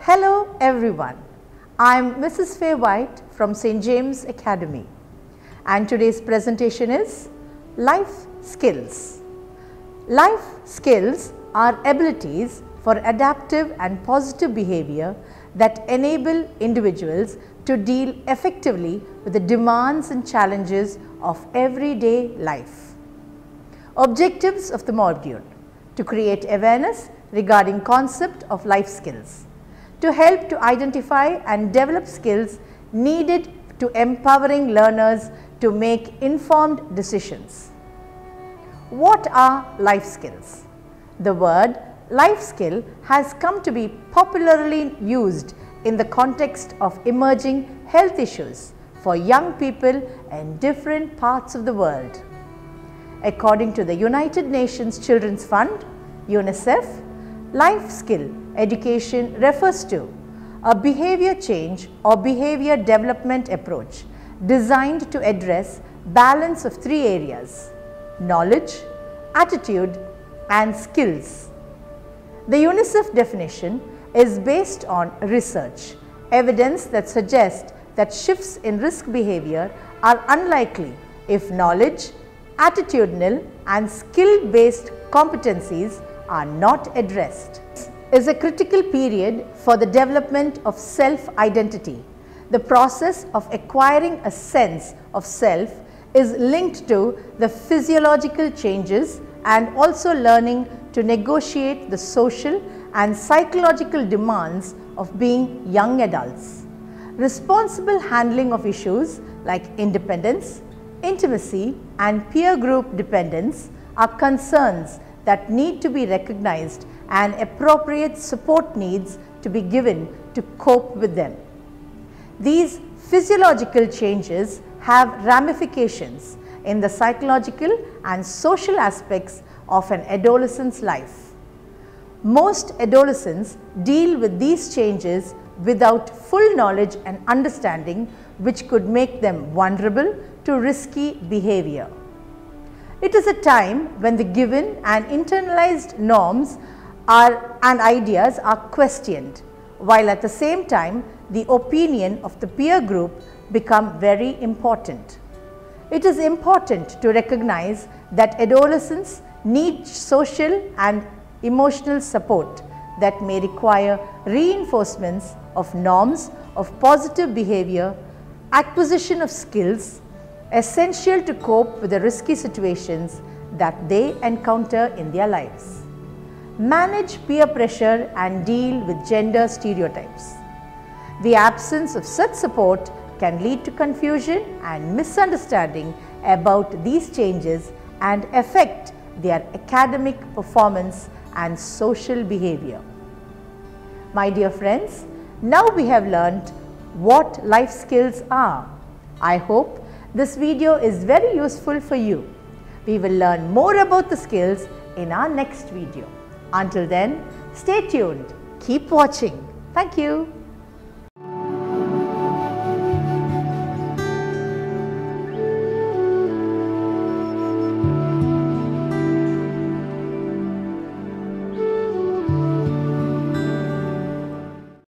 Hello everyone, everyone. I'm Mrs. Faye White from St. James Academy and today's presentation is Life Skills. Life skills are abilities for adaptive and positive behavior that enable individuals to deal effectively with the demands and challenges of everyday life. Objectives of the module to create awareness regarding concept of life skills, to help to identify and develop skills needed to empowering learners to make informed decisions. What are life skills? The word life skill has come to be popularly used in the context of emerging health issues for young people in different parts of the world. According to the United Nations Children's Fund, UNICEF, life skill education refers to a behavior change or behavior development approach designed to address balance of three areas knowledge, attitude and skills. The UNICEF definition is based on research, evidence that suggests that shifts in risk behavior are unlikely if knowledge, attitudinal and skill based competencies are not addressed. Is a critical period for the development of self identity. The process of acquiring a sense of self is linked to the physiological changes and also learning to negotiate the social and psychological demands of being young adults. Responsible handling of issues like independence, intimacy and peer group dependence are concerns that need to be recognized and appropriate support needs to be given to cope with them. These physiological changes have ramifications in the psychological and social aspects of an adolescent's life. Most adolescents deal with these changes without full knowledge and understanding which could make them vulnerable to risky behavior. It is a time when the given and internalized norms are, and ideas are questioned, while at the same time the opinion of the peer group become very important. It is important to recognize that adolescents need social and emotional support that may require reinforcements of norms of positive behavior, acquisition of skills essential to cope with the risky situations that they encounter in their lives. Manage peer pressure and deal with gender stereotypes. The absence of such support can lead to confusion and misunderstanding about these changes and affect their academic performance and social behavior. My dear friends, now we have learnt what life skills are. I hope this video is very useful for you. We will learn more about the skills in our next video. Until then, stay tuned, keep watching. Thank you.